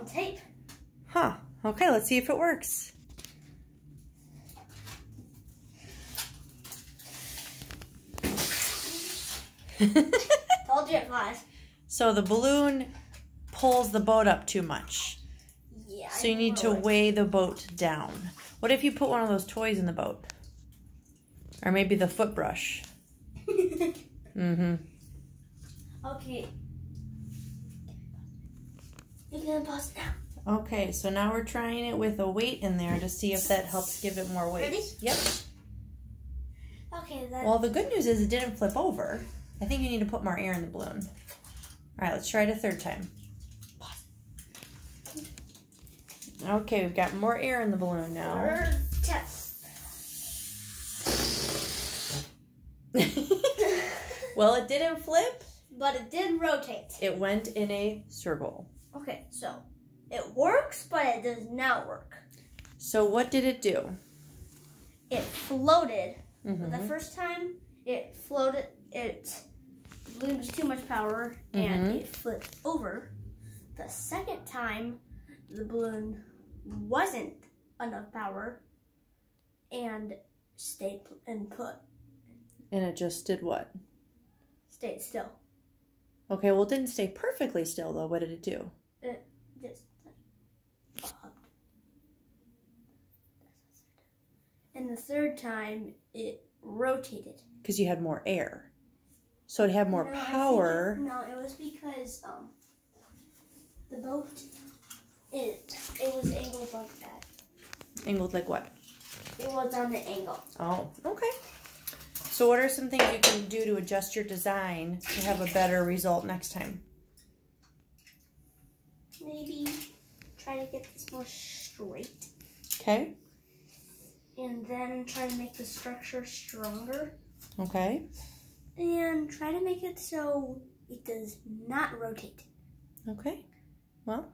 on tape. Huh. Okay, let's see if it works. Told you it flies. so the balloon pulls the boat up too much. Yeah. So you need to weigh the boat down. What if you put one of those toys in the boat? Or maybe the foot brush. Mm-hmm. okay. You can pause it now. Okay, so now we're trying it with a weight in there to see if that helps give it more weight. Ready? Yep. Okay, then. Well, the good news is it didn't flip over. I think you need to put more air in the balloon. All right, let's try it a third time. Okay, we've got more air in the balloon now. Third test. well, it didn't flip. But it did rotate. It went in a circle. Okay, so it works, but it does not work. So what did it do? It floated. Mhm. The first time it floated, it lose too much power and Mhm. it flipped over. The second time, the balloon wasn't enough power and stayed and put And it just did what? stayed still. Okay, well, it didn't stay perfectly still, though. What did it do? Just like, bobbed. And the third time, it rotated. Because you had more air. So it had more No, power. It, no, it was because um, the boat it it was angled like that. Angled like what? It was on the angle. Oh, okay. So, what are some things you can do to adjust your design to have a better result next time? Maybe try to get this more straight, Okay. And then try to make the structure stronger, Okay. and try to make it so it does not rotate. Okay. Well,